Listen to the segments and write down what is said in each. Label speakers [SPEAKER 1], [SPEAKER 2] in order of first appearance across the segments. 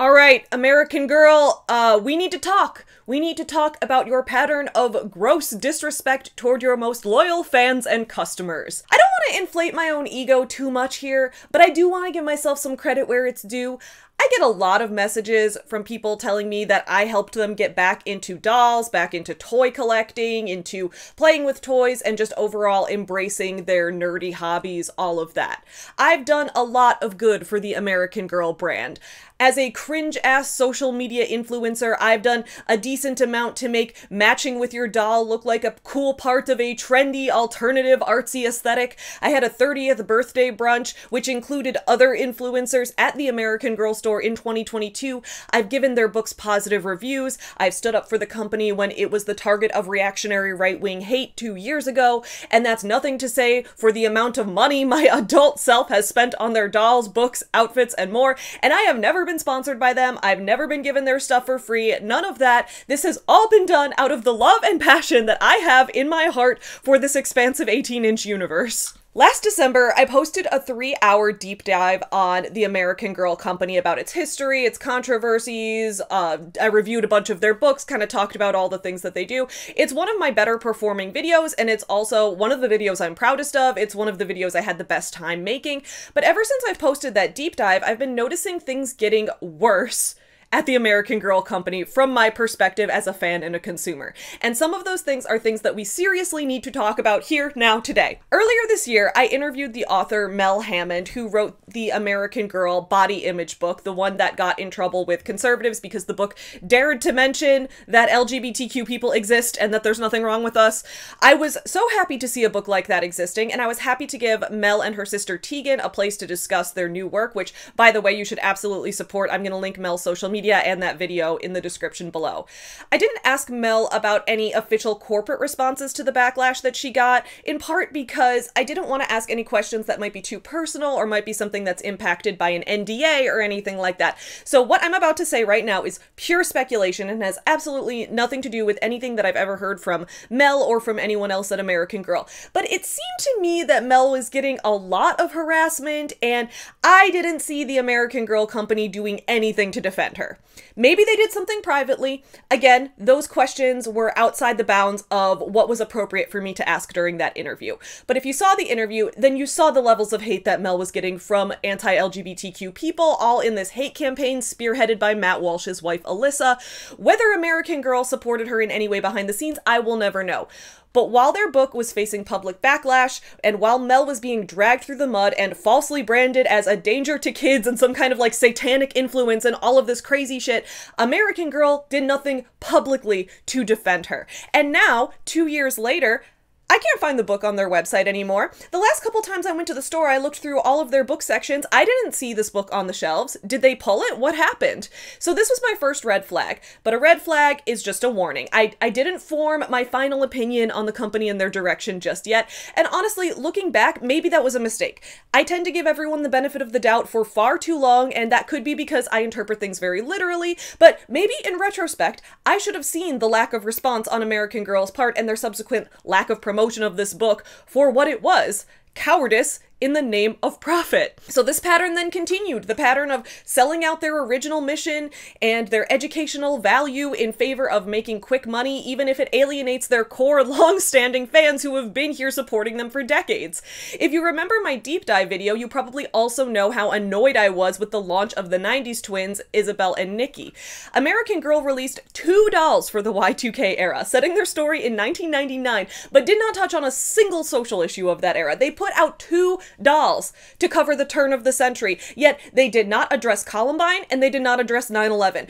[SPEAKER 1] All right, American Girl, uh, we need to talk. We need to talk about your pattern of gross disrespect toward your most loyal fans and customers. I don't want to inflate my own ego too much here, but I do want to give myself some credit where it's due. I get a lot of messages from people telling me that I helped them get back into dolls, back into toy collecting, into playing with toys, and just overall embracing their nerdy hobbies, all of that. I've done a lot of good for the American Girl brand. As a cringe ass social media influencer, I've done a decent amount to make matching with your doll look like a cool part of a trendy, alternative, artsy aesthetic. I had a 30th birthday brunch, which included other influencers at the American Girl store in 2022. I've given their books positive reviews. I've stood up for the company when it was the target of reactionary right wing hate two years ago. And that's nothing to say for the amount of money my adult self has spent on their dolls, books, outfits, and more. And I have never been sponsored by them. I've never been given their stuff for free. None of that. This has all been done out of the love and passion that I have in my heart for this expansive 18 inch universe. Last December, I posted a three hour deep dive on the American Girl Company about its history, its controversies. Uh, I reviewed a bunch of their books, kind of talked about all the things that they do. It's one of my better performing videos, and it's also one of the videos I'm proudest of. It's one of the videos I had the best time making. But ever since I've posted that deep dive, I've been noticing things getting worse at the American Girl Company from my perspective as a fan and a consumer. And some of those things are things that we seriously need to talk about here now today. Earlier this year, I interviewed the author Mel Hammond, who wrote the American Girl body image book, the one that got in trouble with conservatives because the book dared to mention that LGBTQ people exist and that there's nothing wrong with us. I was so happy to see a book like that existing, and I was happy to give Mel and her sister Teghan a place to discuss their new work, which, by the way, you should absolutely support. I'm going to link Mel's social media media and that video in the description below. I didn't ask Mel about any official corporate responses to the backlash that she got, in part because I didn't want to ask any questions that might be too personal or might be something that's impacted by an NDA or anything like that. So what I'm about to say right now is pure speculation and has absolutely nothing to do with anything that I've ever heard from Mel or from anyone else at American Girl. But it seemed to me that Mel was getting a lot of harassment and I didn't see the American Girl company doing anything to defend her. Maybe they did something privately. Again, those questions were outside the bounds of what was appropriate for me to ask during that interview. But if you saw the interview, then you saw the levels of hate that Mel was getting from anti LGBTQ people, all in this hate campaign spearheaded by Matt Walsh's wife, Alyssa. Whether American Girl supported her in any way behind the scenes, I will never know. But while their book was facing public backlash, and while Mel was being dragged through the mud and falsely branded as a danger to kids and some kind of like satanic influence and all of this crazy shit, American Girl did nothing publicly to defend her. And now, two years later, I can't find the book on their website anymore. The last couple times I went to the store, I looked through all of their book sections. I didn't see this book on the shelves. Did they pull it? What happened? So this was my first red flag, but a red flag is just a warning. I, I didn't form my final opinion on the company and their direction just yet. And honestly, looking back, maybe that was a mistake. I tend to give everyone the benefit of the doubt for far too long, and that could be because I interpret things very literally, but maybe in retrospect, I should have seen the lack of response on American Girl's part and their subsequent lack of promotion promotion of this book for what it was cowardice in the name of profit. So this pattern then continued, the pattern of selling out their original mission and their educational value in favor of making quick money, even if it alienates their core long-standing fans who have been here supporting them for decades. If you remember my deep dive video, you probably also know how annoyed I was with the launch of the 90s twins, Isabel and Nikki. American Girl released two dolls for the Y2K era, setting their story in 1999, but did not touch on a single social issue of that era. They put out two dolls to cover the turn of the century, yet they did not address Columbine and they did not address 9 11,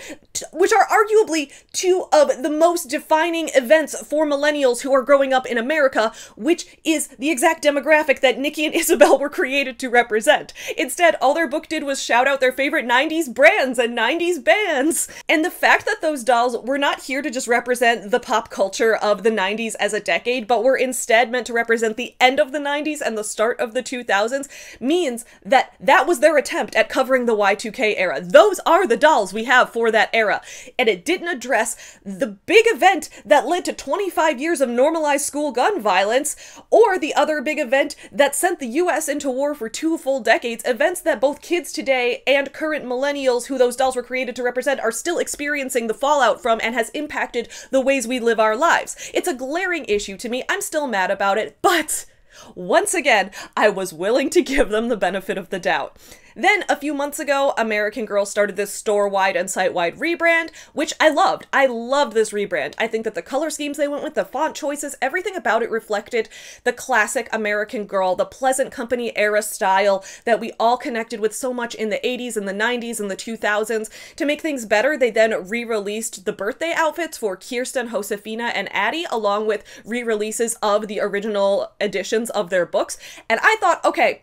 [SPEAKER 1] which are arguably two of the most defining events for millennials who are growing up in America, which is the exact demographic that Nikki and Isabel were created to represent. Instead, all their book did was shout out their favorite 90s brands and 90s bands. And the fact that those dolls were not here to just represent the pop culture of the 90s as a decade, but were instead meant to represent the end of the 90s and the start of the 2000s 2000s means that that was their attempt at covering the Y2K era. Those are the dolls we have for that era. And it didn't address the big event that led to 25 years of normalized school gun violence, or the other big event that sent the US into war for two full decades, events that both kids today and current millennials who those dolls were created to represent are still experiencing the fallout from and has impacted the ways we live our lives. It's a glaring issue to me. I'm still mad about it, but once again, I was willing to give them the benefit of the doubt. Then, a few months ago, American Girl started this store wide and site wide rebrand, which I loved. I loved this rebrand. I think that the color schemes they went with, the font choices, everything about it reflected the classic American Girl, the pleasant company era style that we all connected with so much in the 80s and the 90s and the 2000s. To make things better, they then re released the birthday outfits for Kirsten, Josefina, and Addie, along with re releases of the original editions of their books. And I thought, okay,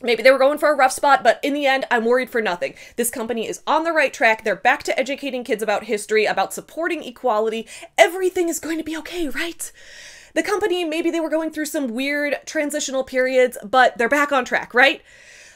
[SPEAKER 1] Maybe they were going for a rough spot, but in the end, I'm worried for nothing. This company is on the right track. They're back to educating kids about history, about supporting equality. Everything is going to be okay, right? The company, maybe they were going through some weird transitional periods, but they're back on track, right?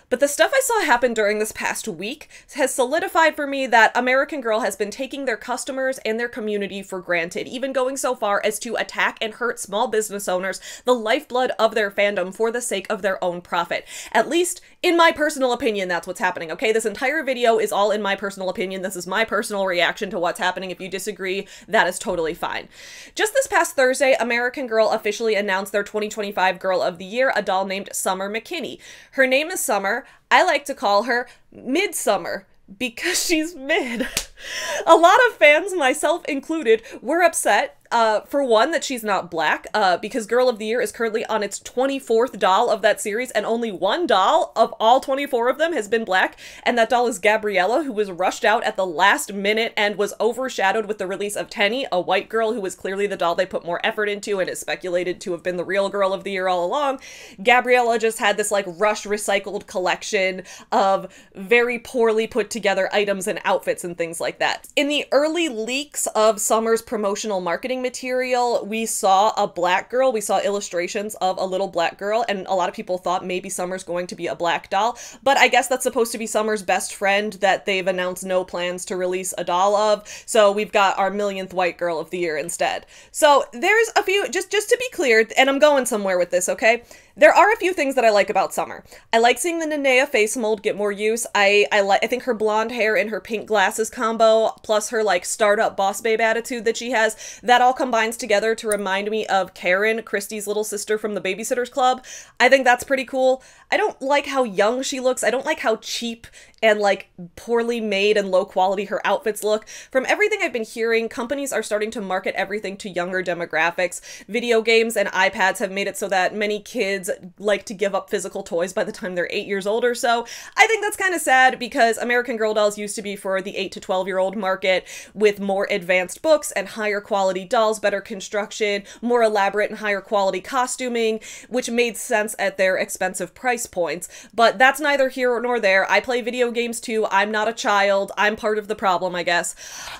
[SPEAKER 1] But the stuff I saw happen during this past week has solidified for me that American Girl has been taking their customers and their community for granted, even going so far as to attack and hurt small business owners, the lifeblood of their fandom, for the sake of their own profit. At least, in my personal opinion, that's what's happening, okay? This entire video is all in my personal opinion. This is my personal reaction to what's happening. If you disagree, that is totally fine. Just this past Thursday, American Girl officially announced their 2025 Girl of the Year, a doll named Summer McKinnon. Her name is Summer I like to call her Midsummer because she's mid. a lot of fans, myself included, were upset uh, for one, that she's not black, uh, because Girl of the Year is currently on its 24th doll of that series, and only one doll of all 24 of them has been black, and that doll is Gabriella, who was rushed out at the last minute and was overshadowed with the release of Tenney, a white girl who was clearly the doll they put more effort into and is speculated to have been the real Girl of the Year all along. Gabriella just had this, like, rush recycled collection of very poorly put together items and outfits and things like that. In the early leaks of Summer's promotional marketing, material, we saw a black girl. We saw illustrations of a little black girl, and a lot of people thought maybe Summer's going to be a black doll. But I guess that's supposed to be Summer's best friend that they've announced no plans to release a doll of. So we've got our millionth white girl of the year instead. So there's a few, just just to be clear, and I'm going somewhere with this, okay? There are a few things that I like about Summer. I like seeing the Nanea face mold get more use. I I like I think her blonde hair and her pink glasses combo, plus her like startup boss babe attitude that she has, that all combines together to remind me of Karen, Kristy's little sister from the Babysitters Club. I think that's pretty cool. I don't like how young she looks. I don't like how cheap and like poorly made and low quality her outfits look. From everything I've been hearing, companies are starting to market everything to younger demographics. Video games and iPads have made it so that many kids like to give up physical toys by the time they're eight years old or so. I think that's kind of sad because American Girl dolls used to be for the 8 to 12 year old market with more advanced books and higher quality dolls, better construction, more elaborate and higher quality costuming, which made sense at their expensive price points. But that's neither here nor there. I play video games too. I'm not a child. I'm part of the problem, I guess.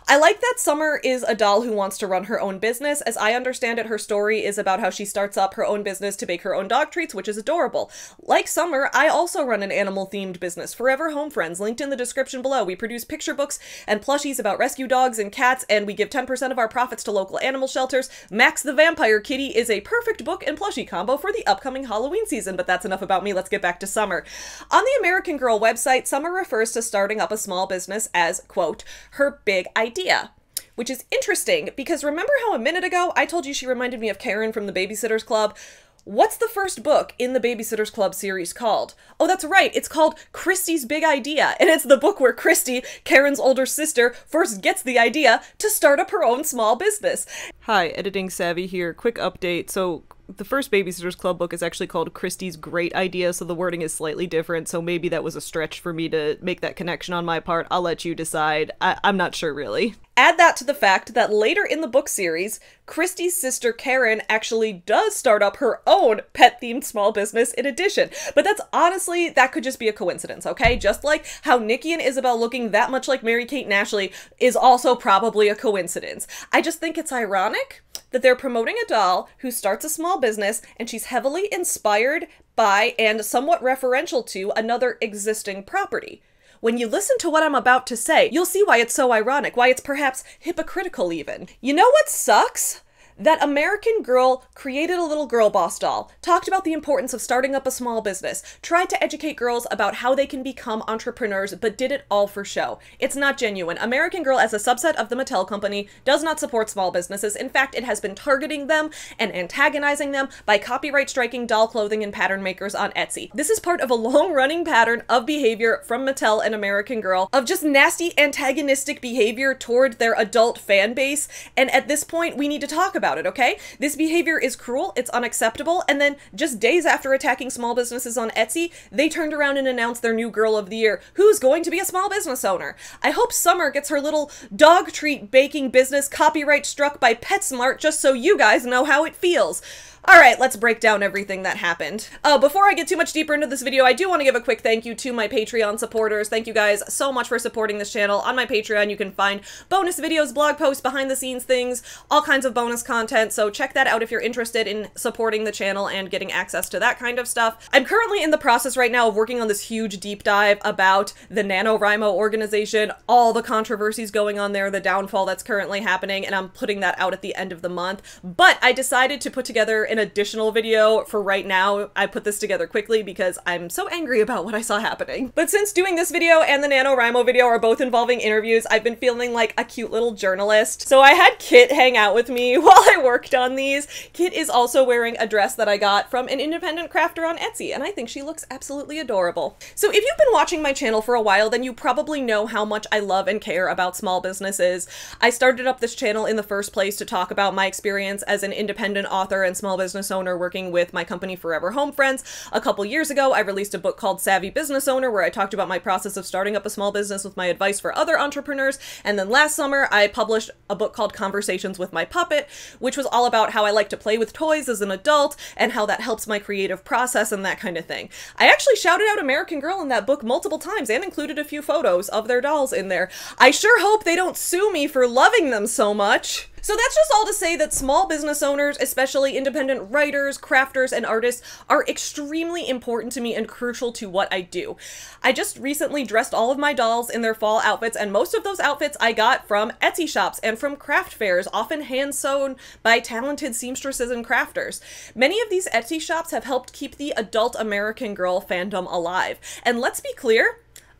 [SPEAKER 1] I like that Summer is a doll who wants to run her own business. As I understand it, her story is about how she starts up her own business to bake her own dog treats, which is adorable. Like Summer, I also run an animal themed business, Furever Home Friends, linked in the description below. We produce picture books and plushies about rescue dogs and cats, and we give 10% of our profits to local animal shelters. Max the Vampire Kitty is a perfect book and plushie combo for the upcoming Halloween season, but that's enough about me. Let's get back to Summer. On the American Girl website, Summer refers to starting up a small business as, quote, her big idea which is interesting because remember how a minute ago I told you she reminded me of Karen from the Babysitters Club? What's the first book in the Babysitters Club series called? Oh, that's right, it's called Kristy's Big Idea, and it's the book where Kristy, Karen's older sister, first gets the idea to start up her own small business. Hi, Editing Savy here. Quick update. So, the first Babysitters Club book is actually called Kristy's Great Idea, so the wording is slightly different, so maybe that was a stretch for me to make that connection on my part. I'll let you decide. I- am not sure, really. Add that to the fact that later in the book series, Kristy's sister Karen actually does start up her own pet themed small business in addition. But that's honestly, that could just be a coincidence, okay? Just like how Nikki and Isabel looking that much like Mary Kate and Ashley is also probably a coincidence. I just think it's ironic that they're promoting a doll who starts a small business and she's heavily inspired by and somewhat referential to another existing property. When you listen to what I'm about to say, you'll see why it's so ironic, why it's perhaps hypocritical even. You know what sucks? That American Girl created a little girl boss doll, talked about the importance of starting up a small business, tried to educate girls about how they can become entrepreneurs, but did it all for show. It's not genuine. American Girl, as a subset of the Mattel company, does not support small businesses. In fact, it has been targeting them and antagonizing them by copyright striking doll clothing and pattern makers on Etsy. This is part of a long running pattern of behavior from Mattel and American Girl of just nasty antagonistic behavior toward their adult fan base, and at this point, we need to talk about about it, okay? This behavior is cruel, it's unacceptable, and then just days after attacking small businesses on Etsy, they turned around and announced their new girl of the year, who's going to be a small business owner. I hope Summer gets her little dog treat baking business copyright struck by PetSmart just so you guys know how it feels. All right, let's break down everything that happened. Uh, before I get too much deeper into this video, I do want to give a quick thank you to my Patreon supporters. Thank you guys so much for supporting this channel. On my Patreon, you can find bonus videos, blog posts, behind the scenes things, all kinds of bonus content, so check that out if you're interested in supporting the channel and getting access to that kind of stuff. I'm currently in the process right now of working on this huge deep dive about the NaNoWriMo organization, all the controversies going on there, the downfall that's currently happening, and I'm putting that out at the end of the month. But I decided to put together an additional video for right now. I put this together quickly because I'm so angry about what I saw happening. But since doing this video and the NaNoWriMo video are both involving interviews, I've been feeling like a cute little journalist. So I had Kit hang out with me while I worked on these. Kit is also wearing a dress that I got from an independent crafter on Etsy, and I think she looks absolutely adorable. So if you've been watching my channel for a while, then you probably know how much I love and care about small businesses. I started up this channel in the first place to talk about my experience as an independent author and small business owner working with my company Furever Home Friends. A couple years ago, I released a book called Savvy Business Owner where I talked about my process of starting up a small business with my advice for other entrepreneurs. And then last summer, I published a book called Conversations with My Puppet, which was all about how I like to play with toys as an adult and how that helps my creative process and that kind of thing. I actually shouted out American Girl in that book multiple times and included a few photos of their dolls in there. I sure hope they don't sue me for loving them so much. So that's just all to say that small business owners, especially independent writers, crafters, and artists, are extremely important to me and crucial to what I do. I just recently dressed all of my dolls in their fall outfits, and most of those outfits I got from Etsy shops and from craft fairs, often hand sewn by talented seamstresses and crafters. Many of these Etsy shops have helped keep the adult American Girl fandom alive. And let's be clear,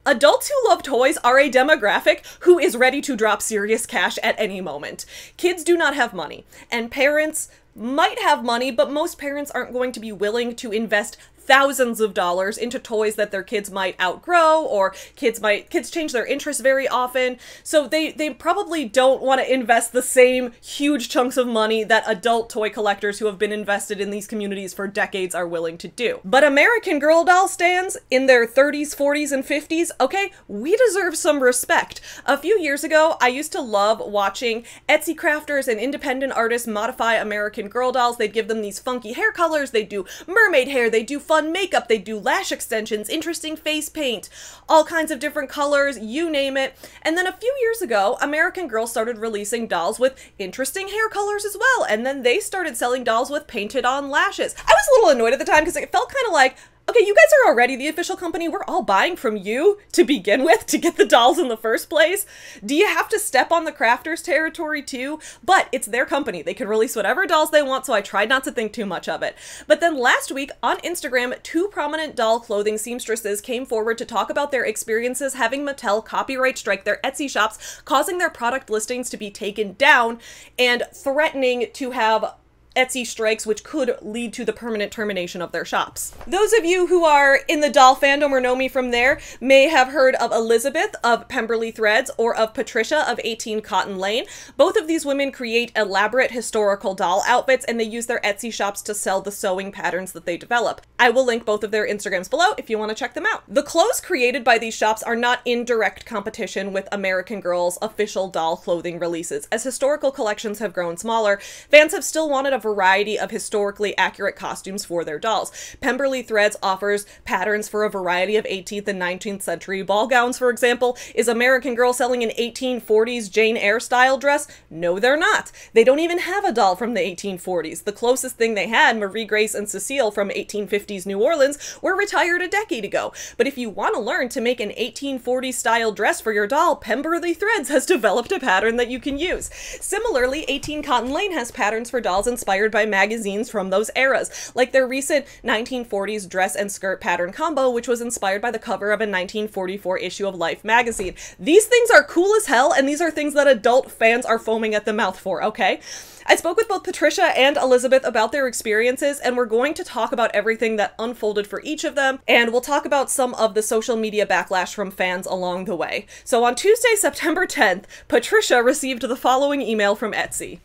[SPEAKER 1] Adults who love toys are a demographic who is ready to drop serious cash at any moment. Kids do not have money, and parents might have money, but most parents aren't going to be willing to invest thousands of dollars into toys that their kids might outgrow or kids might kids change their interests very often. So they they probably don't want to invest the same huge chunks of money that adult toy collectors who have been invested in these communities for decades are willing to do. But american girl doll stands in their 30s 40s and 50s okay we deserve some respect. A few years ago i used to love watching etsy crafters and independent artists modify american girl dolls. They'd give them these funky hair colors. They'd do mermaid hair. They do fun fun makeup. They do lash extensions, interesting face paint, all kinds of different colors, you name it. And then a few years ago, American Girl started releasing dolls with interesting hair colors as well. And then they started selling dolls with painted on lashes. I was a little annoyed at the time because it felt kind of like, okay, you guys are already the official company. We're all buying from you to begin with to get the dolls in the first place. Do you have to step on the crafters territory too? But it's their company. They can release whatever dolls they want, so I tried not to think too much of it. But then last week on Instagram, two prominent doll clothing seamstresses came forward to talk about their experiences having Mattel copyright strike their Etsy shops, causing their product listings to be taken down and threatening to have Etsy strikes, which could lead to the permanent termination of their shops. Those of you who are in the doll fandom or know me from there may have heard of Elizabeth of Pemberley Threads or of Patricia of 18 Cotton Lane. Both of these women create elaborate historical doll outfits and they use their Etsy shops to sell the sewing patterns that they develop. I will link both of their Instagrams below if you want to check them out. The clothes created by these shops are not in direct competition with American Girl's official doll clothing releases. As historical collections have grown smaller, fans have still wanted a variety of historically accurate costumes for their dolls. Pemberley Threads offers patterns for a variety of 18th and 19th century ball gowns, for example. Is American Girl selling an 1840s Jane Eyre style dress? No, they're not. They don't even have a doll from the 1840s. The closest thing they had, Marie Grace and Cecile from 1850s New Orleans, were retired a decade ago. But if you want to learn to make an 1840s style dress for your doll, Pemberley Threads has developed a pattern that you can use. Similarly, 18 Cotton Lane has patterns for dolls inspired by magazines from those eras, like their recent 1940s dress and skirt pattern combo, which was inspired by the cover of a 1944 issue of Life magazine. These things are cool as hell, and these are things that adult fans are foaming at the mouth for, okay? I spoke with both Patricia and Elizabeth about their experiences, and we're going to talk about everything that unfolded for each of them, and we'll talk about some of the social media backlash from fans along the way. So on Tuesday, September 10th, Patricia received the following email from Etsy.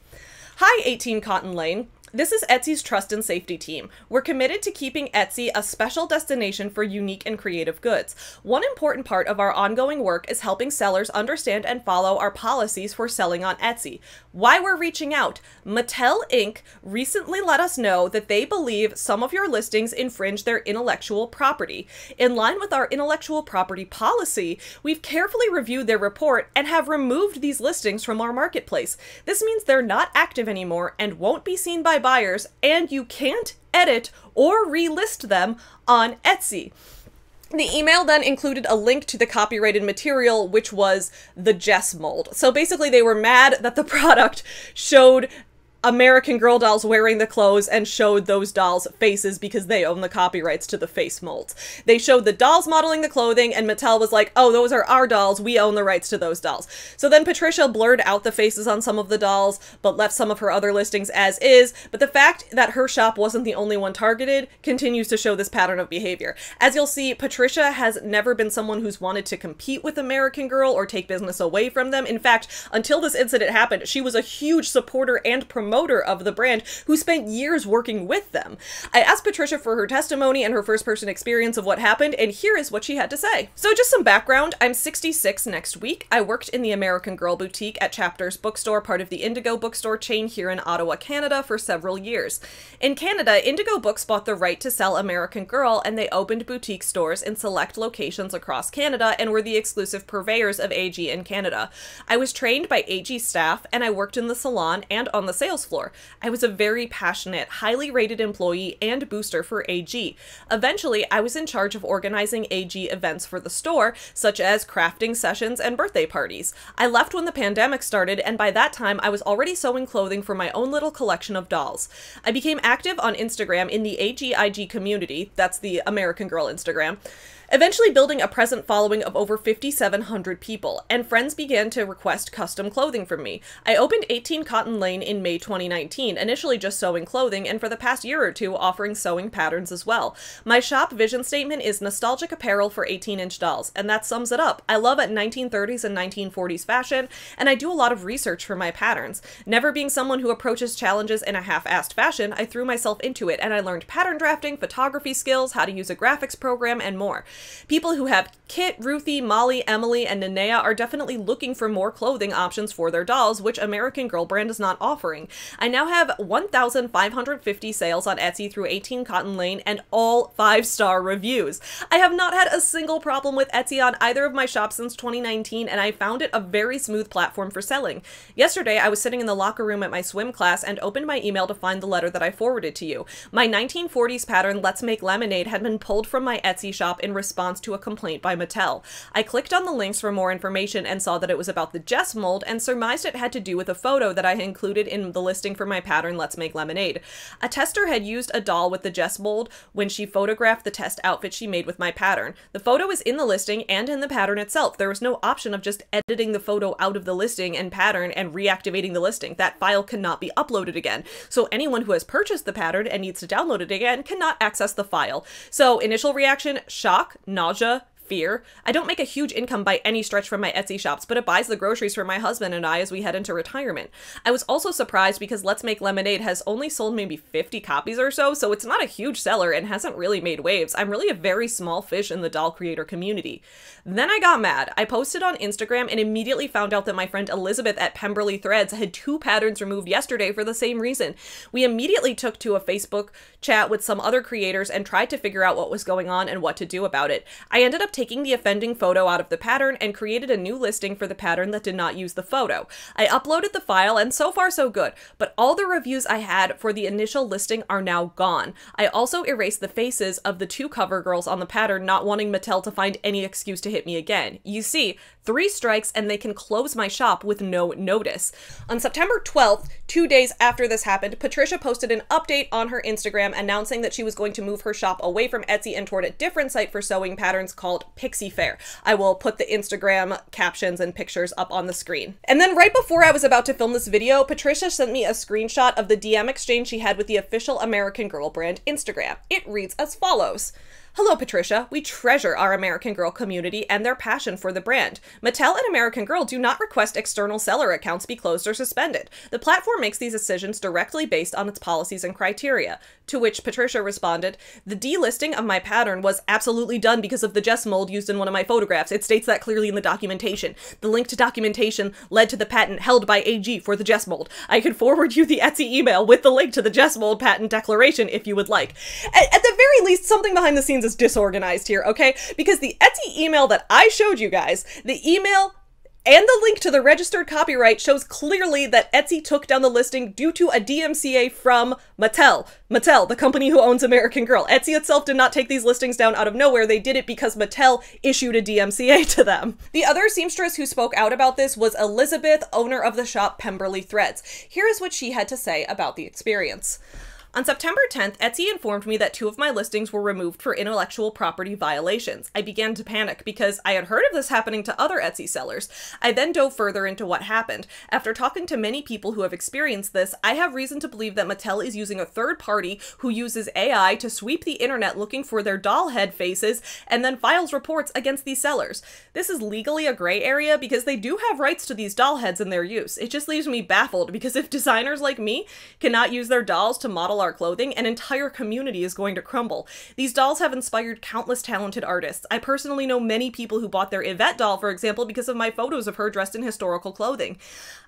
[SPEAKER 1] Hi, 18 Cotton Lane. This is Etsy's trust and safety team. We're committed to keeping Etsy a special destination for unique and creative goods. One important part of our ongoing work is helping sellers understand and follow our policies for selling on Etsy. Why we're reaching out Mattel Inc. recently let us know that they believe some of your listings infringe their intellectual property. In line with our intellectual property policy, we've carefully reviewed their report and have removed these listings from our marketplace. This means they're not active anymore and won't be seen by buyers, and you can't edit or relist them on Etsy. The email then included a link to the copyrighted material, which was the Jess mold. So basically, they were mad that the product showed American Girl dolls wearing the clothes and showed those dolls' faces because they own the copyrights to the face molds. They showed the dolls modeling the clothing, and Mattel was like, oh, those are our dolls, we own the rights to those dolls. So then Patricia blurred out the faces on some of the dolls, but left some of her other listings as is. But the fact that her shop wasn't the only one targeted continues to show this pattern of behavior. As you'll see, Patricia has never been someone who's wanted to compete with American Girl or take business away from them. In fact, until this incident happened, she was a huge supporter and promoter promoter of the brand who spent years working with them. I asked Patricia for her testimony and her first person experience of what happened, and here is what she had to say. So, just some background I'm 66 next week. I worked in the American Girl boutique at Chapters Bookstore, part of the Indigo bookstore chain here in Ottawa, Canada, for several years. In Canada, Indigo Books bought the right to sell American Girl, and they opened boutique stores in select locations across Canada and were the exclusive purveyors of AG in Canada. I was trained by AG staff, and I worked in the salon and on the sales sales floor. I was a very passionate, highly rated employee and booster for AG. Eventually, I was in charge of organizing AG events for the store, such as crafting sessions and birthday parties. I left when the pandemic started, and by that time, I was already sewing clothing for my own little collection of dolls. I became active on Instagram in the AGIG community, that's the American Girl Instagram eventually building a present following of over 5,700 people, and friends began to request custom clothing from me. I opened 18 Cotton Lane in May 2019, initially just sewing clothing, and for the past year or two offering sewing patterns as well. My shop vision statement is nostalgic apparel for 18 inch dolls, and that sums it up. I love 1930s and 1940s fashion, and I do a lot of research for my patterns. Never being someone who approaches challenges in a half assed fashion, I threw myself into it, and I learned pattern drafting, photography skills, how to use a graphics program, and more. People who have Kit, Ruthie, Molly, Emily, and Nanea are definitely looking for more clothing options for their dolls, which American Girl brand is not offering. I now have 1,550 sales on Etsy through 18 Cotton Lane and all 5-star reviews. I have not had a single problem with Etsy on either of my shops since 2019, and I found it a very smooth platform for selling. Yesterday, I was sitting in the locker room at my swim class and opened my email to find the letter that I forwarded to you. My 1940s pattern, Let's Make Lemonade, had been pulled from my Etsy shop in response response to a complaint by Mattel. I clicked on the links for more information and saw that it was about the Jess mold and surmised it had to do with a photo that I included in the listing for my pattern Let's Make Lemonade. A tester had used a doll with the Jess mold when she photographed the test outfit she made with my pattern. The photo is in the listing and in the pattern itself. There was no option of just editing the photo out of the listing and pattern and reactivating the listing. That file cannot be uploaded again. So anyone who has purchased the pattern and needs to download it again cannot access the file. So initial reaction, shock, nausea, fear. I don't make a huge income by any stretch from my Etsy shops, but it buys the groceries for my husband and I as we head into retirement. I was also surprised because Let's Make Lemonade has only sold maybe 50 copies or so, so it's not a huge seller and hasn't really made waves. I'm really a very small fish in the doll creator community. Then I got mad. I posted on Instagram and immediately found out that my friend Elizabeth at Pemberley Threads had two patterns removed yesterday for the same reason. We immediately took to a Facebook chat with some other creators and tried to figure out what was going on and what to do about it. I ended up taking the offending photo out of the pattern and created a new listing for the pattern that did not use the photo. I uploaded the file and so far so good, but all the reviews I had for the initial listing are now gone. I also erased the faces of the two cover girls on the pattern, not wanting Mattel to find any excuse to hit me again. You see, three strikes and they can close my shop with no notice. On September 12th, two days after this happened, Patricia posted an update on her Instagram announcing that she was going to move her shop away from Etsy and toward a different site for sewing patterns called PixieFaire. I will put the Instagram captions and pictures up on the screen. And then right before I was about to film this video, Patricia sent me a screenshot of the DM exchange she had with the official American Girl brand Instagram. It reads as follows. Hello, Patricia. We treasure our American Girl community and their passion for the brand. Mattel and American Girl do not request external seller accounts be closed or suspended. The platform makes these decisions directly based on its policies and criteria. To which Patricia responded, The delisting of my pattern was absolutely done because of the Jess mold used in one of my photographs. It states that clearly in the documentation. The link to documentation led to the patent held by AG for the Jess mold. I can forward you the Etsy email with the link to the Jess mold patent declaration if you would like. At, at the very least, something behind the scenes is disorganized here, okay? Because the Etsy email that I showed you guys, the email and the link to the registered copyright shows clearly that Etsy took down the listing due to a DMCA from Mattel. Mattel, the company who owns American Girl. Etsy itself did not take these listings down out of nowhere. They did it because Mattel issued a DMCA to them. The other seamstress who spoke out about this was Elizabeth, owner of the shop Pemberley Threads. Here is what she had to say about the experience. On September 10th, Etsy informed me that two of my listings were removed for intellectual property violations. I began to panic because I had heard of this happening to other Etsy sellers. I then dove further into what happened. After talking to many people who have experienced this, I have reason to believe that Mattel is using a third party who uses AI to sweep the internet looking for their doll head faces and then files reports against these sellers. This is legally a gray area because they do have rights to these doll heads in their use. It just leaves me baffled because if designers like me cannot use their dolls to model our clothing, an entire community is going to crumble. These dolls have inspired countless talented artists. I personally know many people who bought their Yvette doll, for example, because of my photos of her dressed in historical clothing.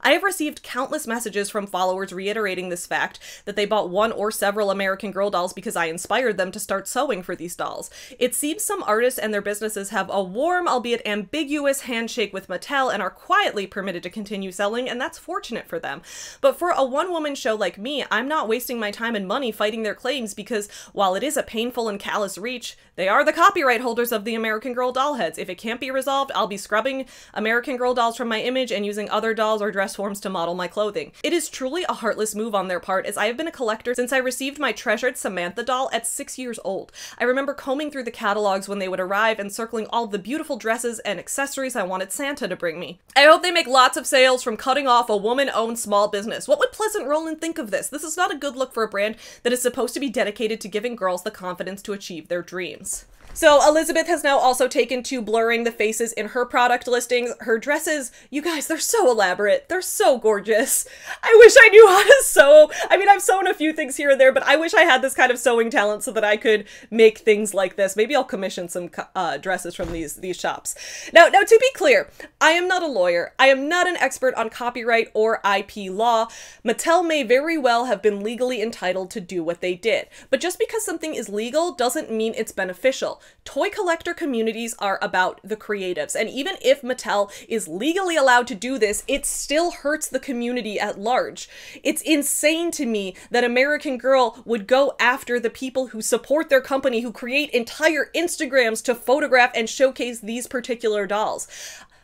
[SPEAKER 1] I have received countless messages from followers reiterating this fact that they bought one or several American Girl dolls because I inspired them to start sewing for these dolls. It seems some artists and their businesses have a warm, albeit ambiguous, handshake with Mattel and are quietly permitted to continue selling, and that's fortunate for them. But for a one woman show like me, I'm not wasting my time and money fighting their claims because while it is a painful and callous reach, they are the copyright holders of the American Girl doll heads. If it can't be resolved, I'll be scrubbing American Girl dolls from my image and using other dolls or dress forms to model my clothing. It is truly a heartless move on their part as I have been a collector since I received my treasured Samantha doll at six years old. I remember combing through the catalogs when they would arrive and circling all the beautiful dresses and accessories I wanted Santa to bring me. I hope they make lots of sales from cutting off a woman-owned small business. What would Pleasant Rowland think of this? This is not a good look for a brand that is supposed to be dedicated to giving girls the confidence to achieve their dreams. So Elizabeth has now also taken to blurring the faces in her product listings. Her dresses, you guys, they're so elaborate. They're so gorgeous. I wish I knew how to sew. I mean, I've sewn a few things here and there, but I wish I had this kind of sewing talent so that I could make things like this. Maybe I'll commission some uh, dresses from these these shops. Now, now to be clear, I am not a lawyer. I am not an expert on copyright or IP law. Mattel may very well have been legally entitled to do what they did, but just because something is legal doesn't mean it's beneficial toy collector communities are about the creatives. And even if Mattel is legally allowed to do this, it still hurts the community at large. It's insane to me that American Girl would go after the people who support their company, who create entire Instagrams to photograph and showcase these particular dolls.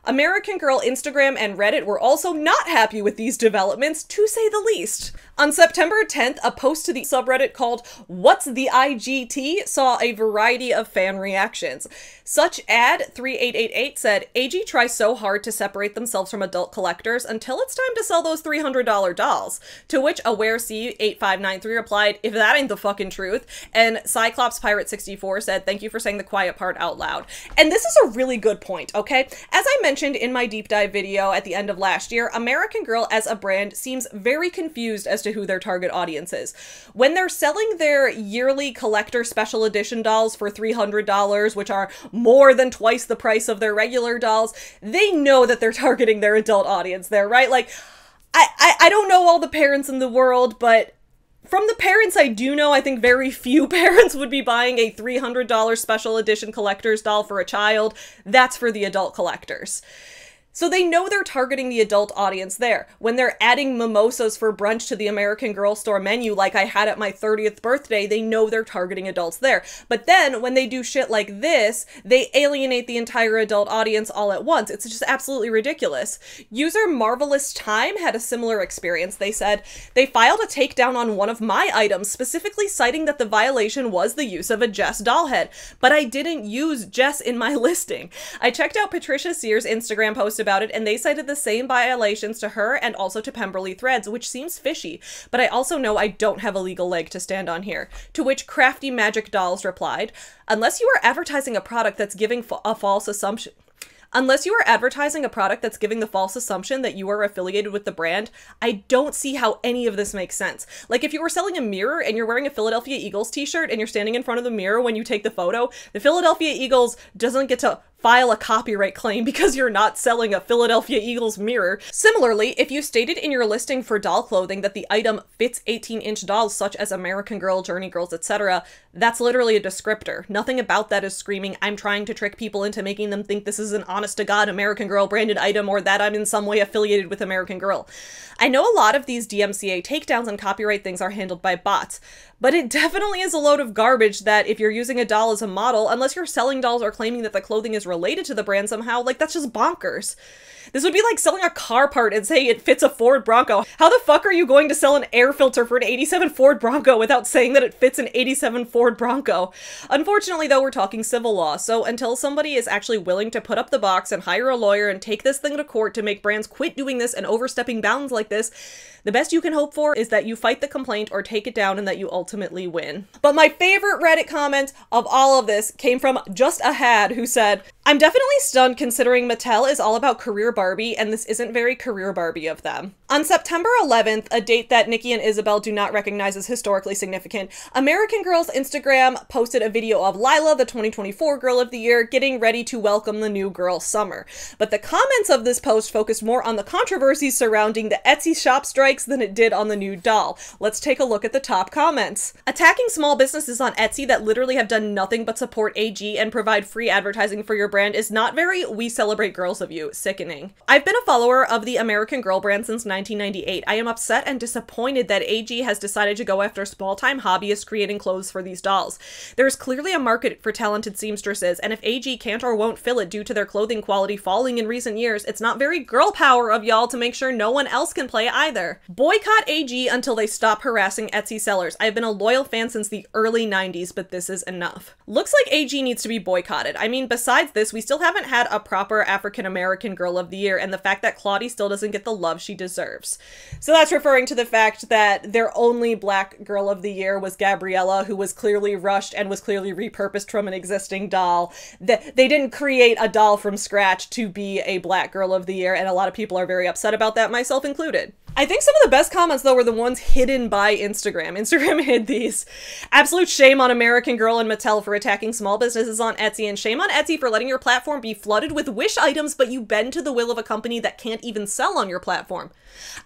[SPEAKER 1] American Girl Instagram and Reddit were also not happy with these developments, to say the least. On September 10th, a post to the subreddit called What's the IGT saw a variety of fan reactions. Such ad 3888 said, AG tries so hard to separate themselves from adult collectors until it's time to sell those $300 dolls. To which Aware C 8593 replied, If that ain't the fucking truth. And Cyclops Pirate 64 said, Thank you for saying the quiet part out loud. And this is a really good point, okay? As I mentioned in my deep dive video at the end of last year, American Girl as a brand seems very confused as to who their target audience is. When they're selling their yearly collector special edition dolls for $300, which are more than twice the price of their regular dolls, they know that they're targeting their adult audience there, right? Like, I, I, I don't know all the parents in the world, but from the parents I do know, I think very few parents would be buying a $300 special edition collector's doll for a child. That's for the adult collectors. So they know they're targeting the adult audience there. When they're adding mimosas for brunch to the American Girl store menu, like I had at my 30th birthday, they know they're targeting adults there. But then when they do shit like this, they alienate the entire adult audience all at once. It's just absolutely ridiculous. User Marvelous Time had a similar experience. They said they filed a takedown on one of my items, specifically citing that the violation was the use of a Jess doll head. But I didn't use Jess in my listing. I checked out Patricia Sears' Instagram post about it, and they cited the same violations to her and also to Pemberley Threads, which seems fishy, but I also know I don't have a legal leg to stand on here. To which Crafty Magic Dolls replied, Unless you are advertising a product that's giving a false assumption. Unless you are advertising a product that's giving the false assumption that you are affiliated with the brand, I don't see how any of this makes sense. Like if you were selling a mirror and you're wearing a Philadelphia Eagles t-shirt and you're standing in front of the mirror when you take the photo, the Philadelphia Eagles doesn't get to file a copyright claim because you're not selling a Philadelphia Eagles mirror. Similarly, if you stated in your listing for doll clothing that the item fits 18 inch dolls such as American Girl, Journey Girls, etc., that's literally a descriptor. Nothing about that is screaming, I'm trying to trick people into making them think this is an honest to God American Girl branded item or that I'm in some way affiliated with American Girl. I know a lot of these DMCA takedowns and copyright things are handled by bots, but it definitely is a load of garbage that if you're using a doll as a model, unless you're selling dolls or claiming that the clothing is related to the brand somehow, like that's just bonkers. This would be like selling a car part and saying it fits a Ford Bronco. How the fuck are you going to sell an air filter for an 87 Ford Bronco without saying that it fits an 87 Ford Bronco? Unfortunately, though, we're talking civil law, so until somebody is actually willing to put up the box and hire a lawyer and take this thing to court to make brands quit doing this and overstepping bounds like this, the best you can hope for is that you fight the complaint or take it down and that you ultimately win. But my favorite Reddit comment of all of this came from Just a Had, who said, I'm definitely stunned considering Mattel is all about career Barbie and this isn't very career Barbie of them. On September 11th, a date that Nikki and Isabel do not recognize as historically significant, American Girl's Instagram posted a video of Lila, the 2024 Girl of the Year, getting ready to welcome the new girl summer. But the comments of this post focused more on the controversies surrounding the Etsy shop strikes than it did on the new doll. Let's take a look at the top comments. Attacking small businesses on Etsy that literally have done nothing but support AG and provide free advertising for your brand is not very we celebrate girls of you, sickening. I've been a follower of the American Girl brand since 1998. I am upset and disappointed that AG has decided to go after small-time hobbyists creating clothes for these dolls. There is clearly a market for talented seamstresses, and if AG can't or won't fill it due to their clothing quality falling in recent years, it's not very girl power of y'all to make sure no one else can play either. Boycott AG until they stop harassing Etsy sellers. I've been a loyal fan since the early 90s, but this is enough. Looks like AG needs to be boycotted. I mean, besides this, we still haven't had a proper African American Girl of the Year, and the fact that Claudie still doesn't get the love she deserves. So that's referring to the fact that their only black girl of the year was Gabriella, who was clearly rushed and was clearly repurposed from an existing doll. That they didn't create a doll from scratch to be a black girl of the year, and a lot of people are very upset about that, myself included. I think some of the best comments though were the ones hidden by Instagram. Instagram hid these. Absolute shame on American Girl and Mattel for attacking small businesses on Etsy, and shame on Etsy for letting your platform be flooded with wish items, but you bend to the will of a company that can't even sell on your platform.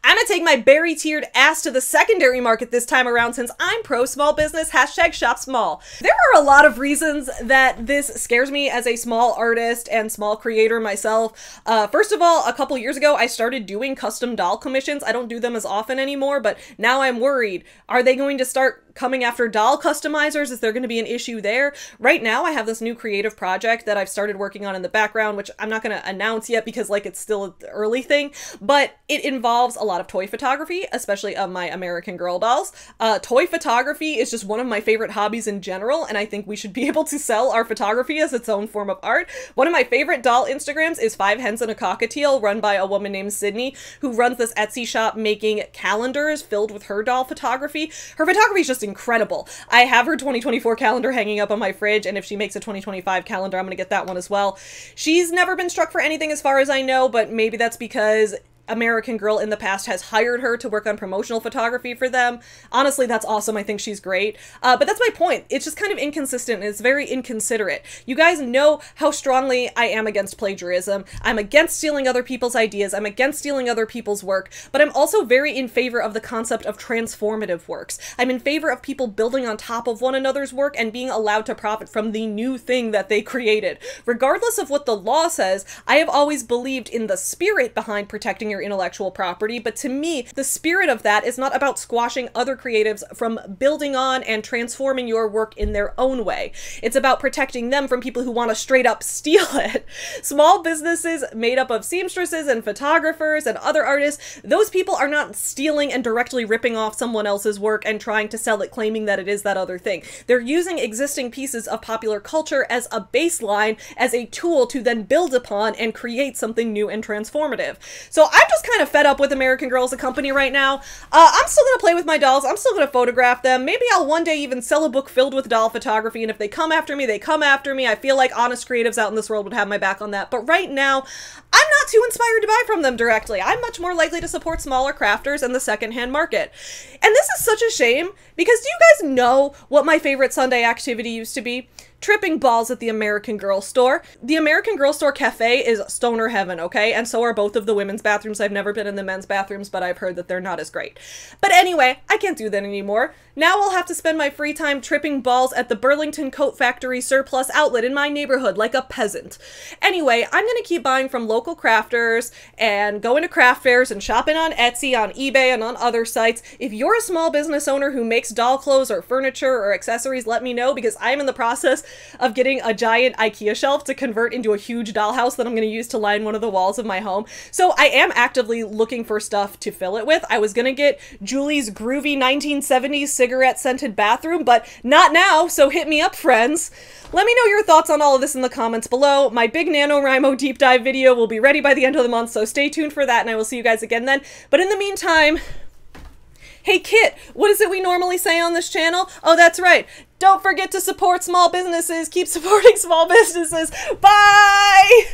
[SPEAKER 1] I'm gonna take my berry tiered ass to the secondary market this time around since I'm pro small business, hashtag shop small. There are a lot of reasons that this scares me as a small artist and small creator myself. Uh, first of all, a couple years ago, I started doing custom doll commissions. I don't do them as often anymore, but now I'm worried. Are they going to start coming after doll customizers? Is there going to be an issue there? Right now, I have this new creative project that I've started working on in the background, which I'm not going to announce yet because, like, it's still an early thing, but it involves a lot of toy photography, especially of my American Girl dolls. Uh, toy photography is just one of my favorite hobbies in general, and I think we should be able to sell our photography as its own form of art. One of my favorite doll Instagrams is Five Hens and a Cockatiel, run by a woman named Sydney, who runs this Etsy shop making calendars filled with her doll photography. Her photography is just incredible. I have her 2024 calendar hanging up on my fridge, and if she makes a 2025 calendar, I'm gonna get that one as well. She's never been struck for anything as far as I know, but maybe that's because American Girl in the past has hired her to work on promotional photography for them. Honestly, that's awesome. I think she's great. Uh, but that's my point. It's just kind of inconsistent and it's very inconsiderate. You guys know how strongly I am against plagiarism. I'm against stealing other people's ideas. I'm against stealing other people's work. But I'm also very in favor of the concept of transformative works. I'm in favor of people building on top of one another's work and being allowed to profit from the new thing that they created. Regardless of what the law says, I have always believed in the spirit behind protecting your intellectual property, but to me, the spirit of that is not about squashing other creatives from building on and transforming your work in their own way. It's about protecting them from people who want to straight up steal it. Small businesses made up of seamstresses and photographers and other artists, those people are not stealing and directly ripping off someone else's work and trying to sell it claiming that it is that other thing. They're using existing pieces of popular culture as a baseline, as a tool to then build upon and create something new and transformative. So I'm just kind of fed up with American Girl as a company right now. Uh, I'm still gonna play with my dolls. I'm still gonna photograph them. Maybe I'll one day even sell a book filled with doll photography. And if they come after me, they come after me. I feel like honest creatives out in this world would have my back on that. But right now, I'm not too inspired to buy from them directly. I'm much more likely to support smaller crafters and the secondhand market. And this is such a shame because do you guys know what my favorite Sunday activity used to be? Tripping balls at the American Girl store. The American Girl store cafe is stoner heaven, okay? And so are both of the women's bathrooms. I've never been in the men's bathrooms, but I've heard that they're not as great. But anyway, I can't do that anymore. Now I'll have to spend my free time tripping balls at the Burlington Coat Factory surplus outlet in my neighborhood like a peasant. Anyway, I'm gonna keep buying from local crafters and going to craft fairs and shopping on Etsy, on eBay, and on other sites. If you're a small business owner who makes doll clothes or furniture or accessories, let me know because I'm in the process of getting a giant IKEA shelf to convert into a huge dollhouse that I'm going to use to line one of the walls of my home. So I am actively looking for stuff to fill it with. I was going to get Julie's groovy 1970s cigarette scented bathroom, but not now, so hit me up, friends. Let me know your thoughts on all of this in the comments below. My big NaNoWriMo deep dive video will be ready by the end of the month, so stay tuned for that, and I will see you guys again then. But in the meantime, Hey Kit, what is it we normally say on this channel? Oh, that's right. Don't forget to support small businesses. Keep supporting small businesses. Bye!